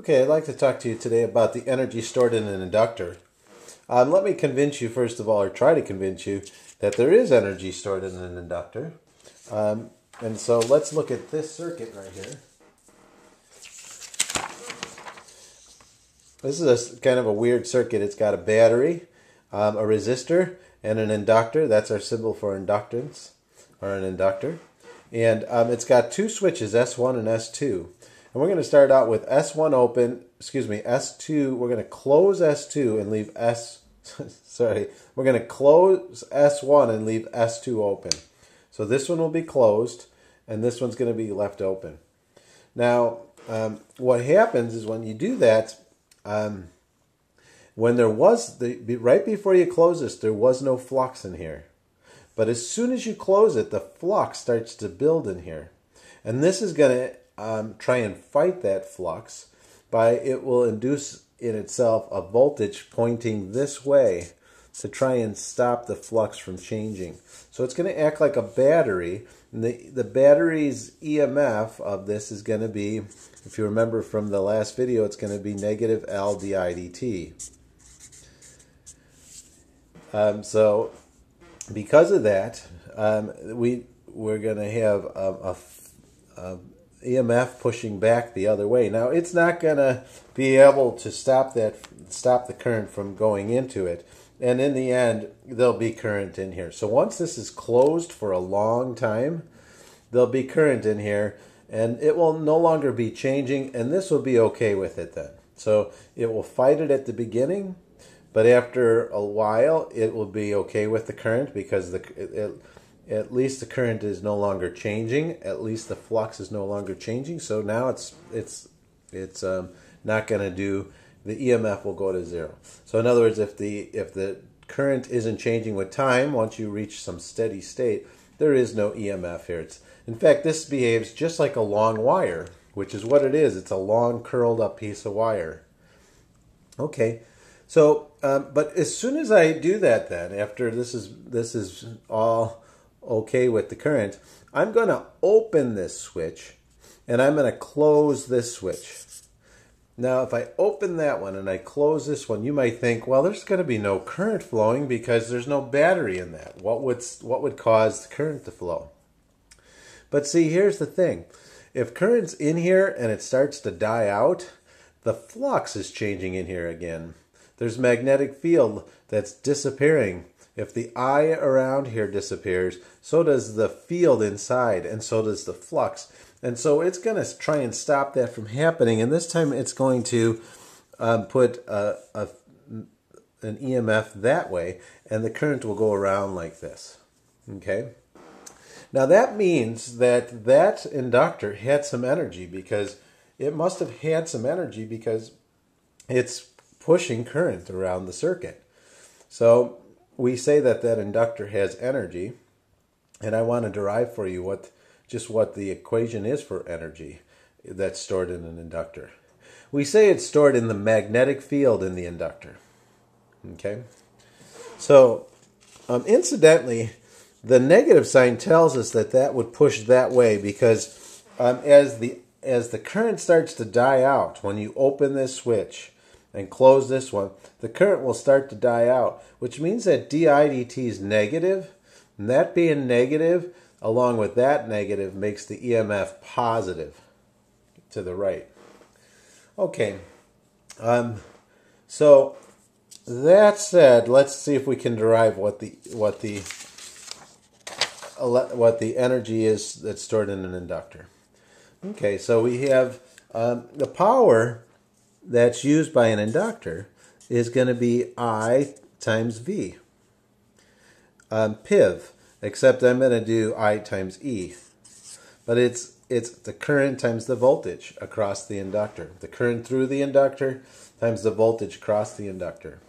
Okay, I'd like to talk to you today about the energy stored in an inductor. Um, let me convince you, first of all, or try to convince you, that there is energy stored in an inductor. Um, and so let's look at this circuit right here. This is a, kind of a weird circuit. It's got a battery, um, a resistor, and an inductor. That's our symbol for inductance, or an inductor. And um, it's got two switches, S1 and S2. And we're going to start out with S1 open, excuse me, S2. We're going to close S2 and leave S, sorry, we're going to close S1 and leave S2 open. So this one will be closed and this one's going to be left open. Now, um, what happens is when you do that, um, when there was, the, right before you close this, there was no flux in here. But as soon as you close it, the flux starts to build in here. And this is going to um, try and fight that flux by it will induce in itself a voltage pointing this way to try and stop the flux from changing. So it's going to act like a battery. And the, the battery's EMF of this is going to be, if you remember from the last video, it's going to be negative L di dt. Um, so because of that, um, we, we're going to have a, a, a EMF pushing back the other way. Now it's not going to be able to stop that stop the current from going into it. And in the end, there'll be current in here. So once this is closed for a long time, there'll be current in here and it will no longer be changing and this will be okay with it then. So it will fight it at the beginning, but after a while it will be okay with the current because the it, at least the current is no longer changing. At least the flux is no longer changing. So now it's it's it's um, not going to do. The EMF will go to zero. So in other words, if the if the current isn't changing with time, once you reach some steady state, there is no EMF here. It's in fact this behaves just like a long wire, which is what it is. It's a long curled up piece of wire. Okay. So, um, but as soon as I do that, then after this is this is all okay with the current, I'm going to open this switch and I'm going to close this switch. Now, if I open that one and I close this one, you might think, well, there's going to be no current flowing because there's no battery in that. What would, what would cause the current to flow? But see, here's the thing. If current's in here and it starts to die out, the flux is changing in here again. There's magnetic field that's disappearing if the I around here disappears, so does the field inside, and so does the flux. And so it's going to try and stop that from happening. And this time it's going to um, put a, a, an EMF that way, and the current will go around like this. Okay? Now that means that that inductor had some energy because it must have had some energy because it's pushing current around the circuit. So we say that that inductor has energy, and I want to derive for you what just what the equation is for energy that's stored in an inductor. We say it's stored in the magnetic field in the inductor. Okay? So, um, incidentally, the negative sign tells us that that would push that way because um, as the as the current starts to die out when you open this switch and close this one, the current will start to die out, which means that di dt is negative, and that being negative, along with that negative, makes the EMF positive to the right. Okay, um, so that said, let's see if we can derive what the what the what the energy is that's stored in an inductor. Okay, so we have um, the power that's used by an inductor is going to be I times V. Um, PIV, except I'm going to do I times E. But it's it's the current times the voltage across the inductor. The current through the inductor times the voltage across the inductor.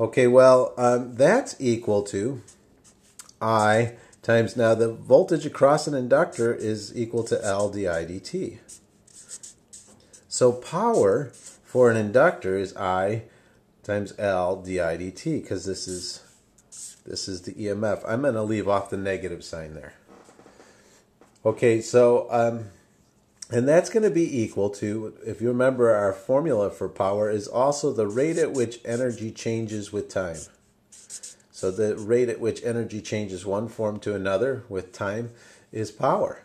Okay, well, um, that's equal to I times, now the voltage across an inductor is equal to L di dt. So power for an inductor is I times L di dt because this is this is the EMF. I'm going to leave off the negative sign there. Okay, so um, And that's going to be equal to, if you remember, our formula for power is also the rate at which energy changes with time. So the rate at which energy changes one form to another with time is power.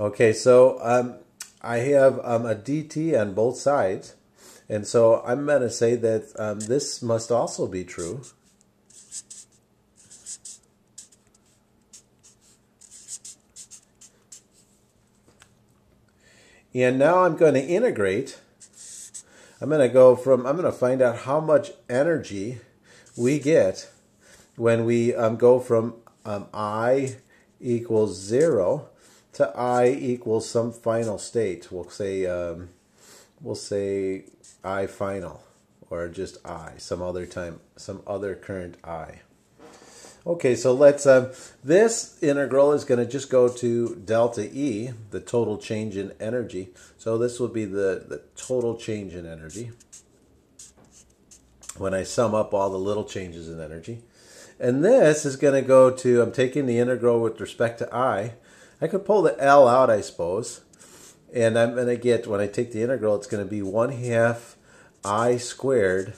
Okay, so um, I have um, a dt on both sides. And so I'm going to say that um, this must also be true. And now I'm going to integrate. I'm going to go from, I'm going to find out how much energy we get when we um, go from um, I equals 0 to I equals some final state. We'll say, um, we'll say I final or just I, some other time, some other current I. Okay, so let's, um, this integral is going to just go to delta E, the total change in energy. So this will be the, the total change in energy when I sum up all the little changes in energy. And this is going to go to, I'm taking the integral with respect to I. I could pull the L out, I suppose. And I'm going to get, when I take the integral, it's going to be 1 half I squared.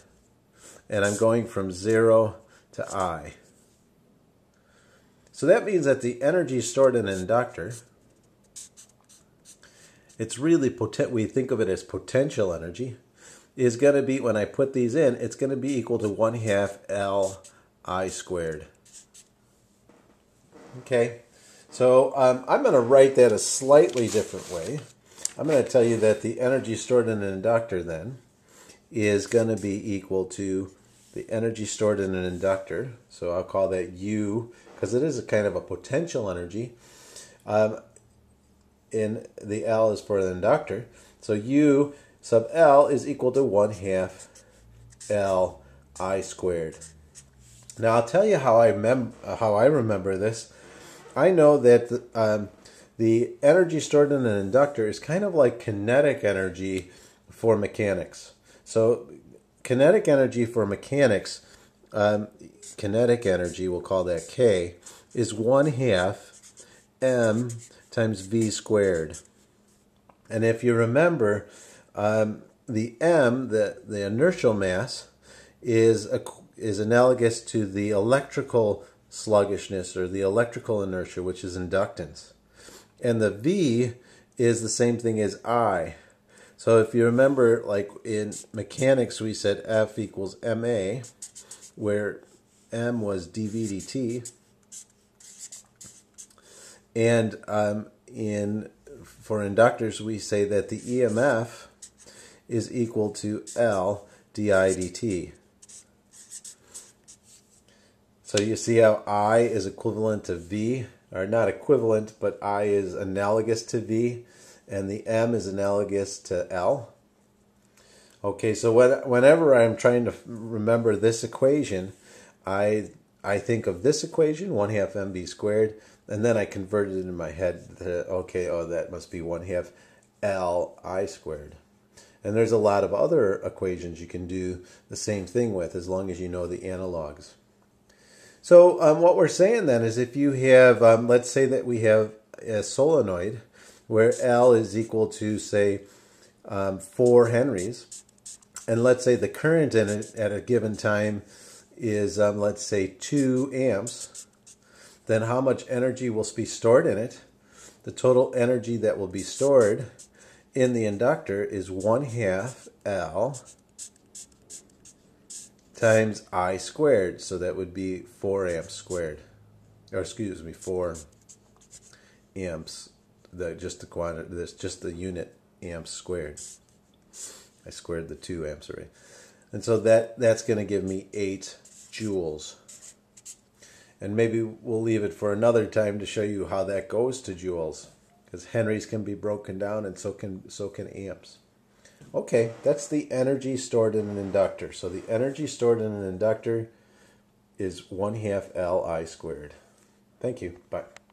And I'm going from 0 to I. So that means that the energy stored in an inductor, it's really potent, we think of it as potential energy, is going to be, when I put these in, it's going to be equal to 1 half L I squared. Okay, so um, I'm going to write that a slightly different way. I'm going to tell you that the energy stored in an inductor then is going to be equal to the energy stored in an inductor. So I'll call that U because it is a kind of a potential energy. Um, in the L is for the inductor. So U sub L is equal to 1 half L I squared. Now I'll tell you how I mem- how I remember this. I know that the, um, the energy stored in an inductor is kind of like kinetic energy for mechanics. So kinetic energy for mechanics um, kinetic energy, we'll call that K, is 1 half m times v squared. And if you remember, um, the m, the, the inertial mass, is, a, is analogous to the electrical sluggishness or the electrical inertia, which is inductance. And the v is the same thing as I. So if you remember, like in mechanics, we said F equals ma, where m was dv dt. And um, in for inductors, we say that the EMF is equal to L di dt. So you see how I is equivalent to V, or not equivalent, but I is analogous to V, and the M is analogous to L. Okay, so when, whenever I'm trying to remember this equation, I I think of this equation, 1 half mv squared, and then I convert it in my head to, okay, oh, that must be 1 half li squared. And there's a lot of other equations you can do the same thing with as long as you know the analogs. So um, what we're saying then is if you have, um, let's say that we have a solenoid where L is equal to, say, um, 4 henries, and let's say the current in it at a given time is, um, let's say, 2 amps, then how much energy will be stored in it? The total energy that will be stored in the inductor is 1 half L times I squared. So that would be 4 amps squared. Or excuse me, 4 amps. The, just the quantity, this just the unit amps squared. I squared the 2 amps array. And so that, that's going to give me 8 joules. And maybe we'll leave it for another time to show you how that goes to joules. Because henries can be broken down and so can, so can amps. Okay, that's the energy stored in an inductor. So the energy stored in an inductor is 1 half Li squared. Thank you. Bye.